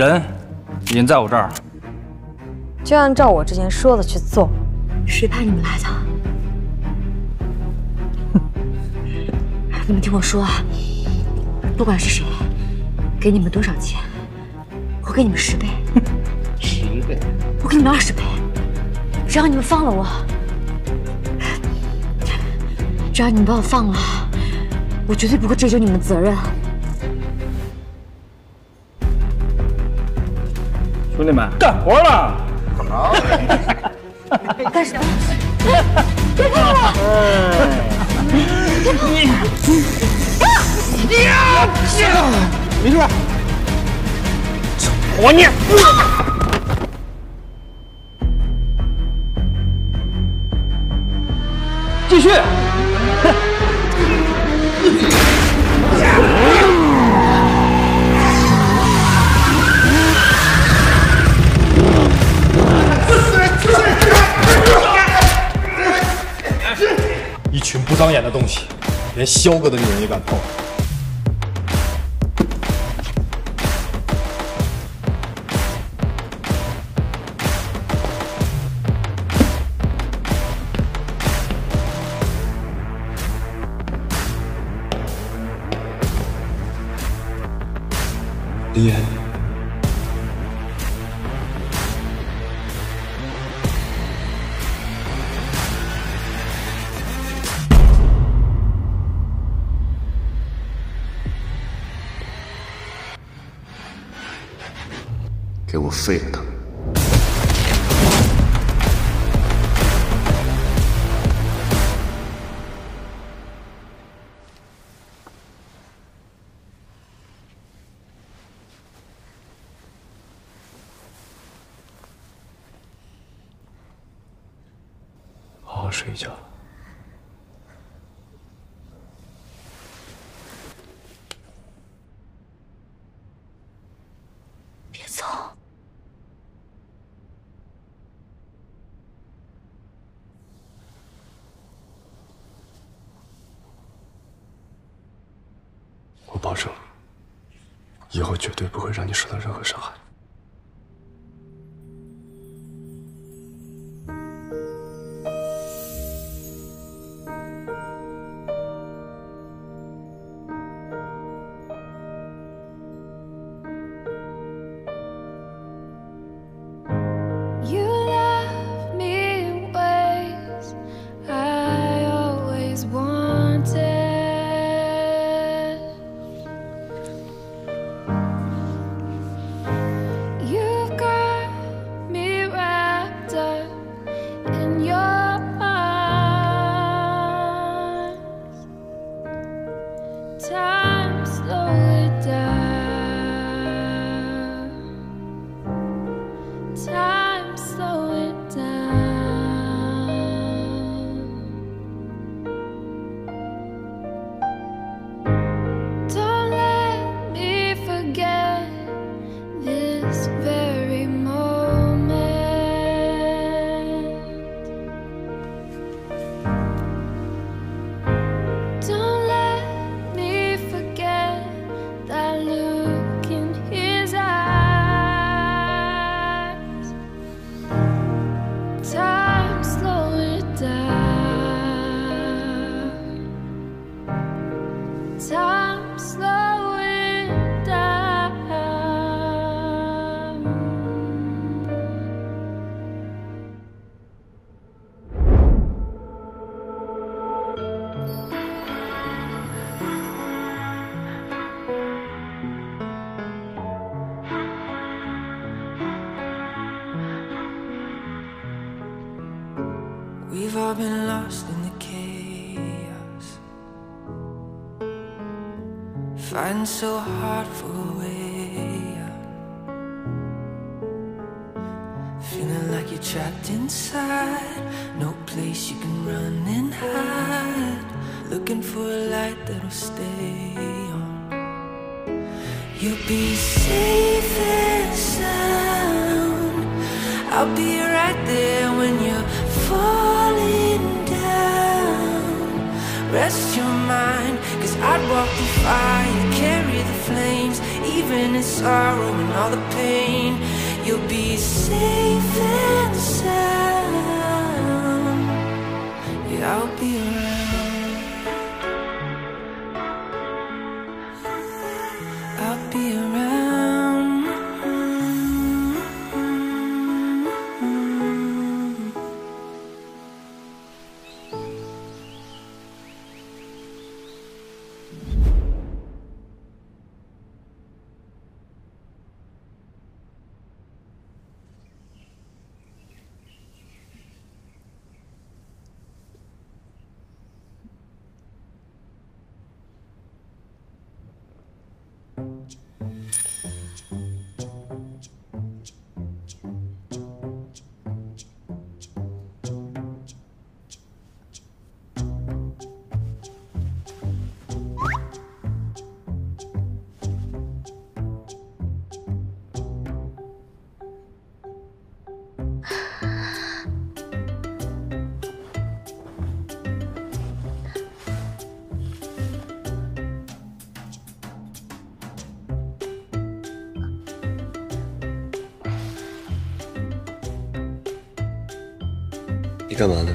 人已经在我这儿了，就按照我之前说的去做。谁派你们来的？你们听我说啊，不管是谁，给你们多少钱，我给你们十倍。十倍？我给你们二十倍。只要你们放了我，只要你们把我放了，我绝对不会追究你们责任。兄弟们，干活了！怎么？干什么？别碰我！别碰我！没事。活你！继续！脏眼的东西，连萧哥的女人也敢碰。给我废了他！好好睡一觉。别走！我保证，以后绝对不会让你受到任何伤害。Been lost in the chaos, fighting so hard for a way out. Feeling like you're trapped inside, no place you can run and hide. Looking for a light that'll stay on. You'll be safe and sound. I'll be right there when you're rest your mind. Cause I'd walk the fire, carry the flames, even in sorrow and all the pain. You'll be safe and sound. Yeah, I'll be around. much. 你干嘛呢？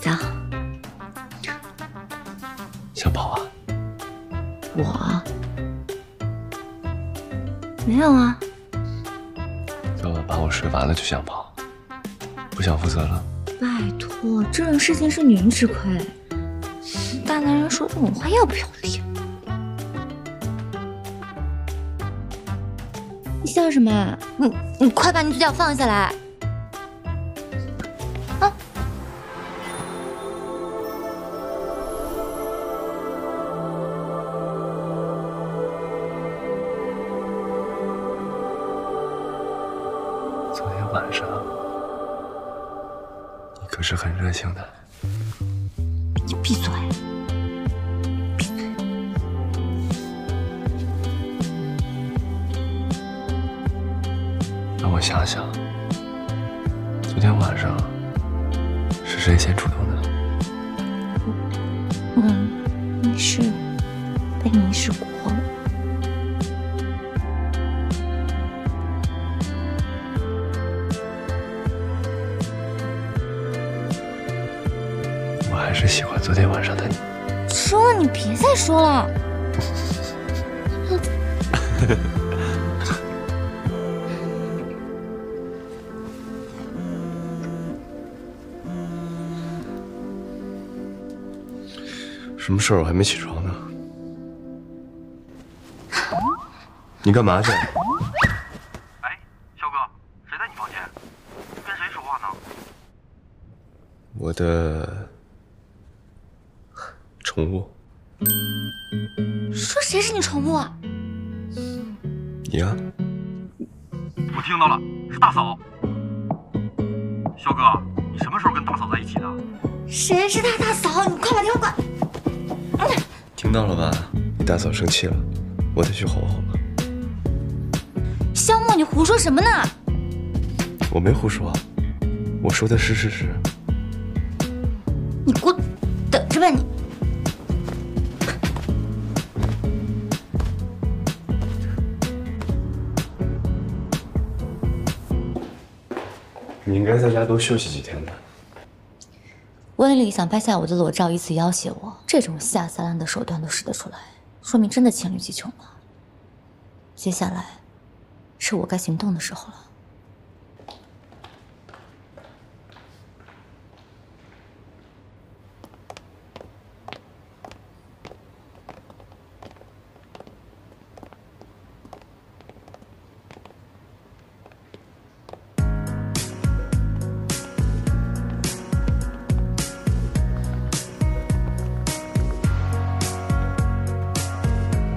走？想跑啊？我没有啊。睡完了就想跑，不想负责了？拜托，这种事情是女人吃亏，大男人说这种话要不要脸？你笑什么？你你快把你嘴角放下来！是很热情的。你闭嘴！让我想想，昨天晚上是谁先主动的？嗯，你是被迷失过了。还是喜欢昨天晚上的你。说了，你别再说了。什么事儿？我还没起床呢。你干嘛去？哎，肖哥，谁在你房间？跟谁说话呢？我的宠物，说谁是你宠物啊？你啊？我听到了，是大嫂。肖哥，你什么时候跟大嫂在一起的？谁是他大嫂？你快把电话挂。听到了吧？你大嫂生气了，我得去哄哄了。肖墨，你胡说什么呢？我没胡说，我说的是事实。你给我你应该在家多休息几天的。温丽想拍下我的裸照，以此要挟我，这种下三滥的手段都使得出来，说明真的黔驴技穷了。接下来，是我该行动的时候了。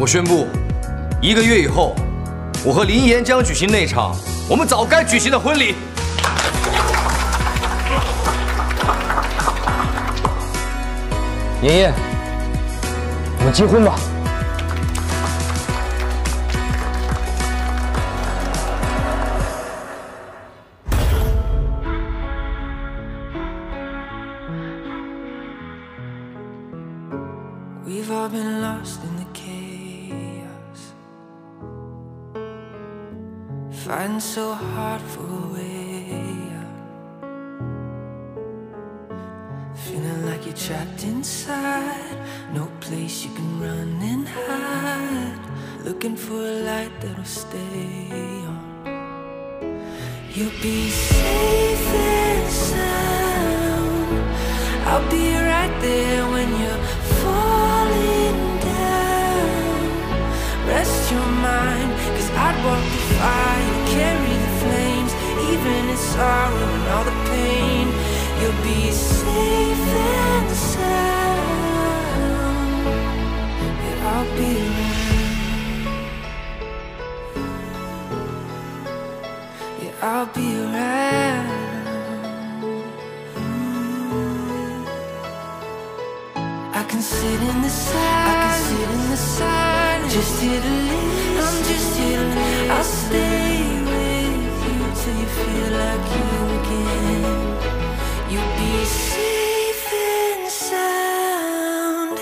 我宣布，一个月以后，我和林岩将举行那场我们早该举行的婚礼。妍妍，我们结婚吧。Fighting so hard for a way out. Feeling like you're trapped inside, no place you can run and hide. Looking for a light that'll stay on. You'll be safe and sound. I'll be right sorrow and all the pain. You'll be safe and sound. Yeah, I'll be around. Yeah, I'll be around. I can sit in the side. I can sit in the side. Just here to live. I'm just here to live. I'll stay till you feel like you again. You'll be safe and sound.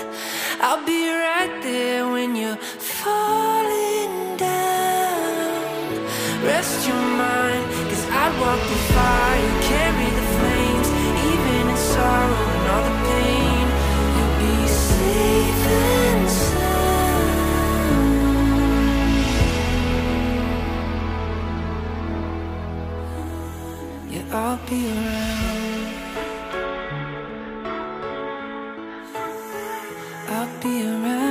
I'll be right there when you're falling down. Rest your mind, cause I'd walk the fire, carry the flames, even in sorrow and all the pain. be around. I'll be around.